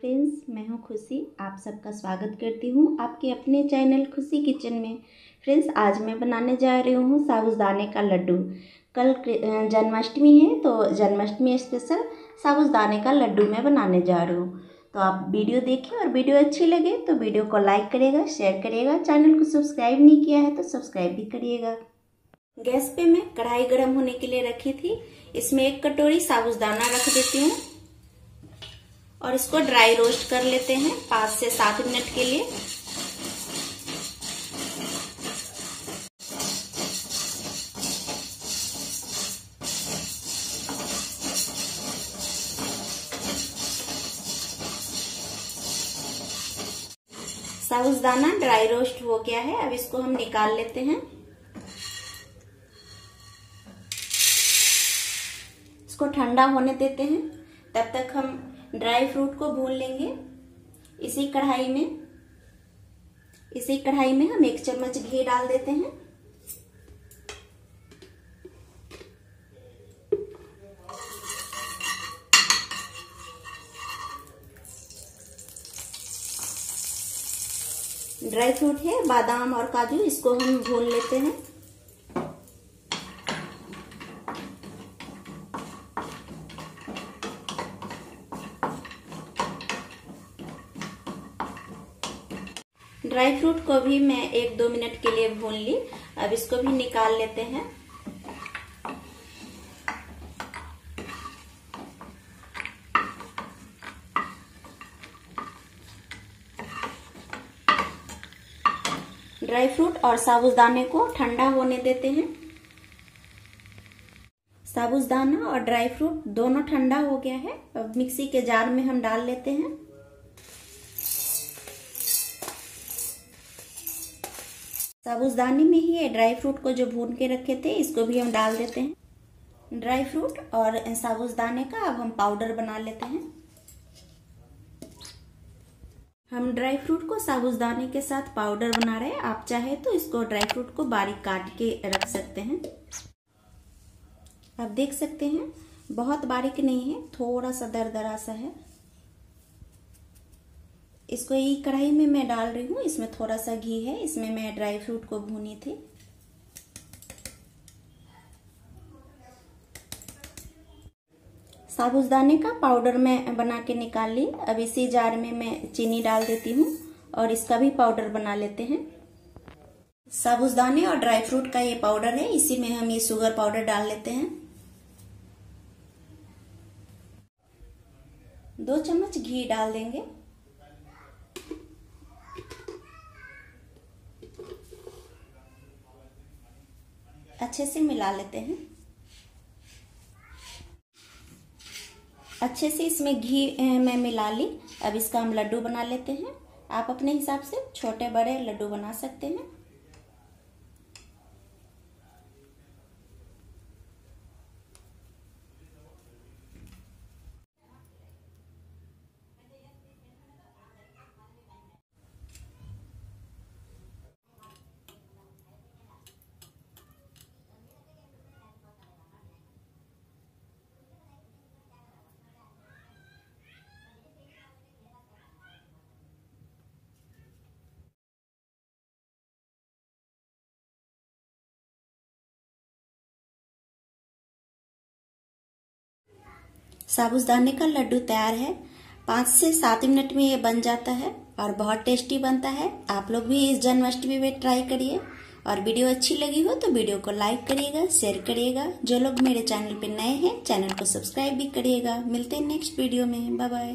Friends मैं हूँ खुशी। आप सबका स्वागत करती हूँ आपके अपने चैनल खुशी किचन में। फ्रेंड्स आज मैं बनाने जा रही हूँ साबुदाने का लड्डू। कल जन्माष्टमी है तो जन्माष्टमी स्पेशल साबुदाने का लड्डू मैं बनाने जा रही हूँ। तो आप वीडियो देखें और वीडियो अच्छी लगे तो वीडियो को लाइक करिएगा शेयर करिएगा। चैनल को सब्सक्राइब नहीं किया है तो सब्सक्राइब भी करिएगा। गैस पे मैं कढ़ाई गर्म होने के लिए रखी थी। इसमें एक कटोरी साबुदाना रख देती हूँ। और इसको ड्राई रोस्ट कर लेते हैं पाँच से सात मिनट के लिए। साबुदाना ड्राई रोस्ट हो गया है, अब इसको हम निकाल लेते हैं। इसको ठंडा होने देते हैं, तब तक हम ड्राई फ्रूट को भून लेंगे। इसी कढ़ाई में, इसी कढ़ाई में हम एक चम्मच घी डाल देते हैं। ड्राई फ्रूट है, बादाम और काजू, इसको हम भून लेते हैं। ड्राई फ्रूट को भी मैं एक दो मिनट के लिए भून ली। अब इसको भी निकाल लेते हैं। ड्राई फ्रूट और साबुदाने को ठंडा होने देते हैं। साबुदाना और ड्राई फ्रूट दोनों ठंडा हो गया है। अब मिक्सी के जार में हम डाल लेते हैं। साबुदाने में ही ड्राई फ्रूट को जो भून के रखे थे, इसको भी हम डाल देते हैं। ड्राई फ्रूट और साबुदाने का अब हम पाउडर बना लेते हैं। हम ड्राई फ्रूट को साबुदाने के साथ पाउडर बना रहे हैं। आप चाहे तो इसको ड्राई फ्रूट को बारीक काट के रख सकते हैं। आप देख सकते हैं, बहुत बारीक नहीं है, थोड़ा सा दरदरा सा है। इसको ये कढ़ाई में मैं डाल रही हूँ। इसमें थोड़ा सा घी है। इसमें मैं ड्राई फ्रूट को भूनी थी। साबुदाने का पाउडर मैं बना के निकाल ली। अब इसी जार में मैं चीनी डाल देती हूँ और इसका भी पाउडर बना लेते हैं। साबुदाने और ड्राई फ्रूट का ये पाउडर है। इसी में हम ये शुगर पाउडर डाल लेते हैं। दो चम्मच घी डाल देंगे। अच्छे से मिला लेते हैं। अच्छे से इसमें घी मैं मिला ली। अब इसका हम लड्डू बना लेते हैं। आप अपने हिसाब से छोटे, बड़े लड्डू बना सकते हैं। साबुदाने का लड्डू तैयार है। पाँच से सात मिनट में ये बन जाता है और बहुत टेस्टी बनता है। आप लोग भी इस जन्माष्टमी में ट्राई करिए। और वीडियो अच्छी लगी हो तो वीडियो को लाइक करिएगा, शेयर करिएगा। जो लोग मेरे चैनल पे नए हैं, चैनल को सब्सक्राइब भी करिएगा। मिलते हैं नेक्स्ट वीडियो में। Bye bye